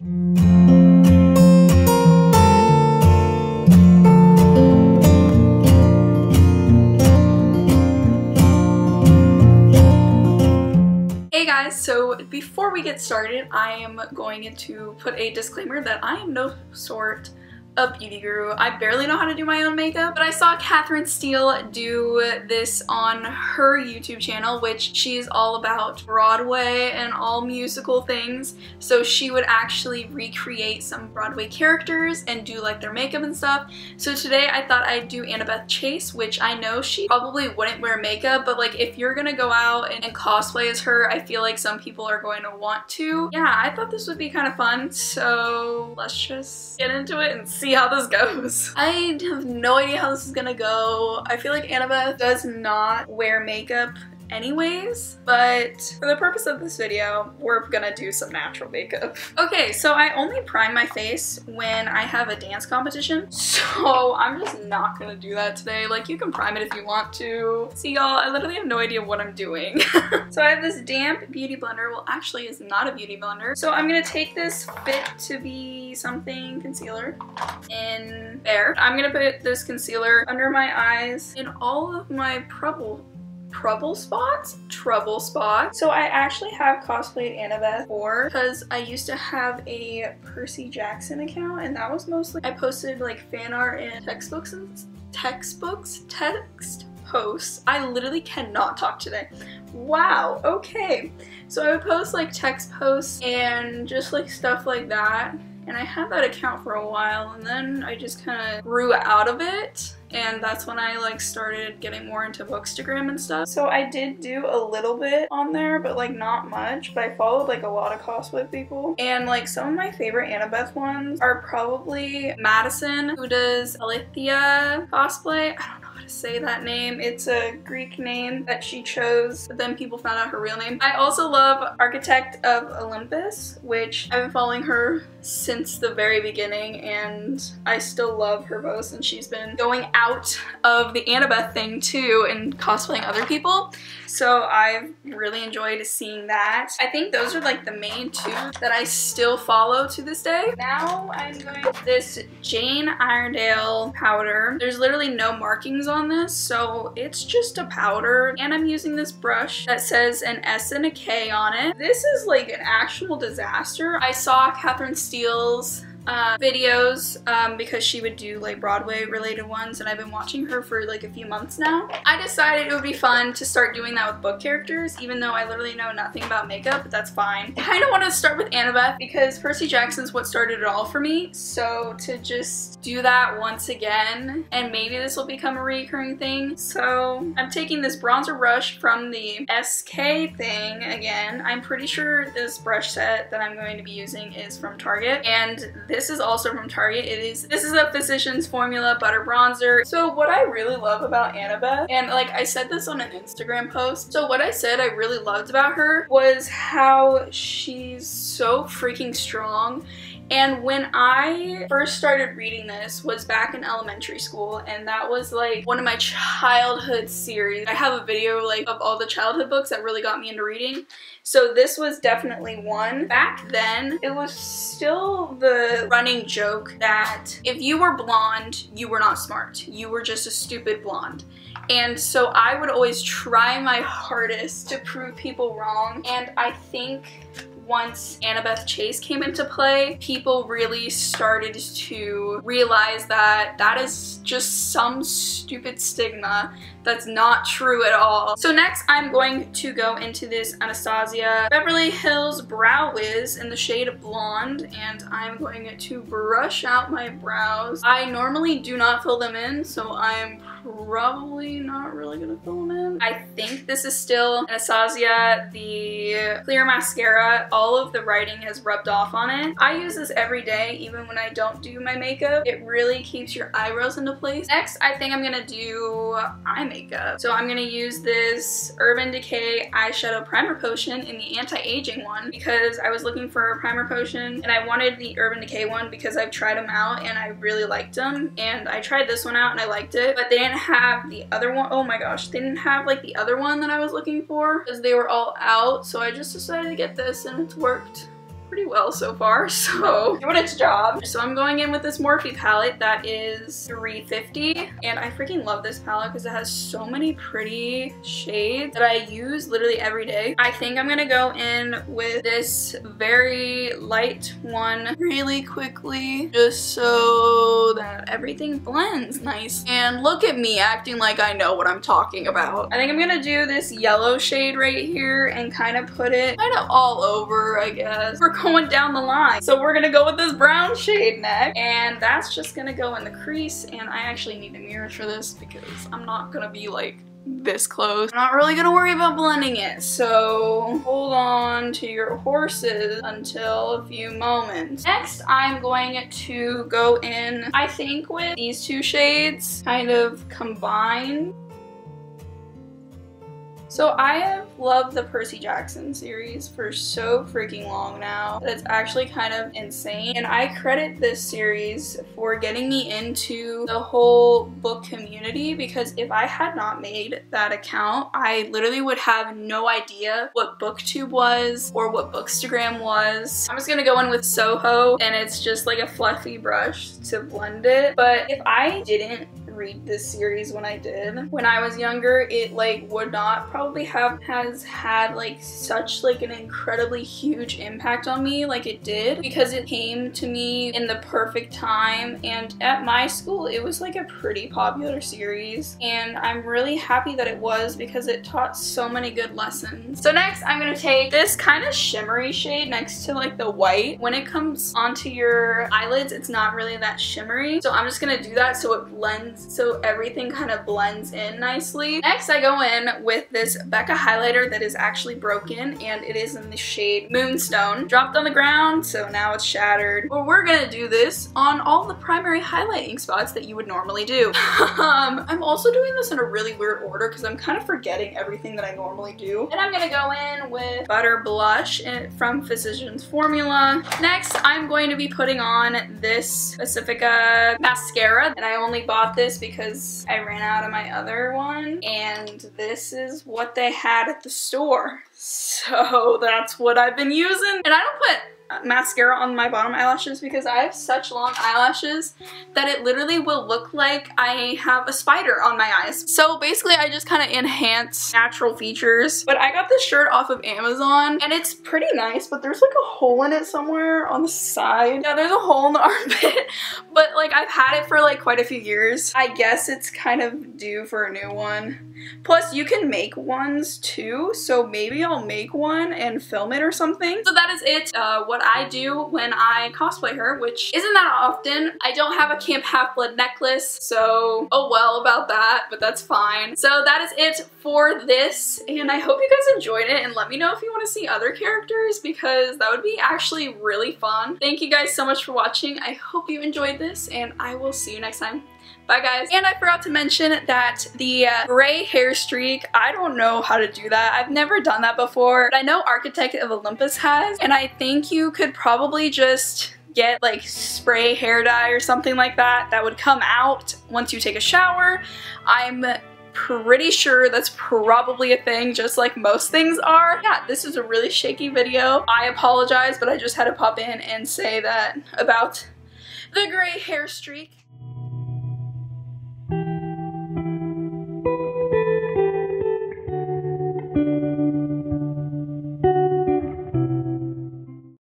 Hey guys, so before we get started, I am going to put a disclaimer that I am no sort a beauty guru. I barely know how to do my own makeup, but I saw Katherine Steele do this on her YouTube channel, which she's all about Broadway and all musical things. So she would actually recreate some Broadway characters and do like their makeup and stuff. So today I thought I'd do Annabeth Chase, which I know she probably wouldn't wear makeup, but like if you're gonna go out and, and cosplay as her, I feel like some people are going to want to. Yeah, I thought this would be kind of fun. So let's just get into it and see see how this goes. I have no idea how this is gonna go. I feel like Annabeth does not wear makeup anyways, but for the purpose of this video, we're gonna do some natural makeup. Okay, so I only prime my face when I have a dance competition, so I'm just not gonna do that today. Like, you can prime it if you want to. See, y'all, I literally have no idea what I'm doing. so I have this damp beauty blender. Well, actually, it's not a beauty blender. So I'm gonna take this Fit to be something concealer in there. I'm gonna put this concealer under my eyes in all of my trouble trouble spots? Trouble spots. So I actually have cosplayed Annabeth before because I used to have a Percy Jackson account and that was mostly, I posted like fan art and textbooks and textbooks, text posts. I literally cannot talk today. Wow, okay. So I would post like text posts and just like stuff like that and I had that account for a while and then I just kind of grew out of it and that's when I like started getting more into bookstagram and stuff. So I did do a little bit on there but like not much but I followed like a lot of cosplay people and like some of my favorite Annabeth ones are probably Madison who does Aletheia cosplay. I don't know say that name. It's a Greek name that she chose, but then people found out her real name. I also love Architect of Olympus, which I've been following her since the very beginning and I still love her most and she's been going out of the Annabeth thing too and cosplaying other people. So I've really enjoyed seeing that. I think those are like the main two that I still follow to this day. Now I'm going this Jane Iredale powder. There's literally no markings on this, so it's just a powder. And I'm using this brush that says an S and a K on it. This is like an actual disaster. I saw Katherine Steele's uh, videos um, because she would do like Broadway related ones and I've been watching her for like a few months now. I decided it would be fun to start doing that with book characters even though I literally know nothing about makeup, but that's fine. I kind of want to start with Annabeth because Percy Jackson's what started it all for me. So to just do that once again and maybe this will become a recurring thing. So I'm taking this bronzer brush from the SK thing again. I'm pretty sure this brush set that I'm going to be using is from Target and this is also from Target. It is This is a Physicians Formula Butter Bronzer. So what I really love about Annabeth, and like I said this on an Instagram post, so what I said I really loved about her was how she's so freaking strong and when I first started reading this was back in elementary school and that was like one of my childhood series. I have a video like of all the childhood books that really got me into reading. So this was definitely one. Back then, it was still the running joke that if you were blonde, you were not smart. You were just a stupid blonde. And so I would always try my hardest to prove people wrong. And I think once Annabeth Chase came into play, people really started to realize that that is just some stupid stigma that's not true at all. So next I'm going to go into this Anastasia Beverly Hills Brow Wiz in the shade Blonde and I'm going to brush out my brows. I normally do not fill them in so I'm probably not really gonna fill them in. I think this is still Anastasia, the clear mascara. All of the writing has rubbed off on it. I use this every day, even when I don't do my makeup. It really keeps your eyebrows into place. Next, I think I'm gonna do makeup. So I'm gonna use this Urban Decay eyeshadow primer potion in the anti-aging one because I was looking for a primer potion and I wanted the Urban Decay one because I've tried them out and I really liked them. And I tried this one out and I liked it, but they didn't have the other one. Oh my gosh, they didn't have like the other one that I was looking for because they were all out. So I just decided to get this and it's worked pretty well so far, so doing its job. So I'm going in with this Morphe palette that is 350 and I freaking love this palette because it has so many pretty shades that I use literally every day. I think I'm gonna go in with this very light one really quickly just so that everything blends nice. And look at me acting like I know what I'm talking about. I think I'm gonna do this yellow shade right here and kind of put it kind of all over, I guess. We're going down the line. So we're gonna go with this brown shade next. And that's just gonna go in the crease. And I actually need a mirror for this because I'm not gonna be like this close. I'm not really gonna worry about blending it, so hold on to your horses until a few moments. Next, I'm going to go in, I think, with these two shades kind of combined. So I have loved the Percy Jackson series for so freaking long now that it's actually kind of insane. And I credit this series for getting me into the whole book community because if I had not made that account, I literally would have no idea what booktube was or what bookstagram was. I'm just gonna go in with Soho and it's just like a fluffy brush to blend it. But if I didn't read this series when I did. When I was younger, it like would not probably have has had like such like an incredibly huge impact on me like it did because it came to me in the perfect time and at my school it was like a pretty popular series and I'm really happy that it was because it taught so many good lessons. So next I'm going to take this kind of shimmery shade next to like the white. When it comes onto your eyelids it's not really that shimmery so I'm just going to do that so it blends so everything kind of blends in nicely. Next, I go in with this Becca highlighter that is actually broken and it is in the shade Moonstone. Dropped on the ground, so now it's shattered. But we're gonna do this on all the primary highlighting spots that you would normally do. um, I'm also doing this in a really weird order because I'm kind of forgetting everything that I normally do. And I'm gonna go in with Butter Blush from Physicians Formula. Next, I'm going to be putting on this Pacifica mascara and I only bought this because I ran out of my other one and this is what they had at the store. So that's what I've been using. And I don't put mascara on my bottom eyelashes because I have such long eyelashes that it literally will look like I have a spider on my eyes. So basically I just kind of enhance natural features. But I got this shirt off of Amazon and it's pretty nice but there's like a hole in it somewhere on the side. Yeah there's a hole in the armpit but like I've had it for like quite a few years. I guess it's kind of due for a new one. Plus you can make ones too so maybe I'll make one and film it or something. So that is it. Uh, what I do when I cosplay her, which isn't that often. I don't have a Camp Half-Blood necklace, so oh well about that, but that's fine. So that is it for this, and I hope you guys enjoyed it, and let me know if you want to see other characters, because that would be actually really fun. Thank you guys so much for watching. I hope you enjoyed this, and I will see you next time. Bye guys. And I forgot to mention that the uh, gray hair streak, I don't know how to do that. I've never done that before, but I know Architect of Olympus has, and I think you could probably just get like spray hair dye or something like that that would come out once you take a shower. I'm pretty sure that's probably a thing just like most things are. Yeah, this is a really shaky video. I apologize, but I just had to pop in and say that about the gray hair streak.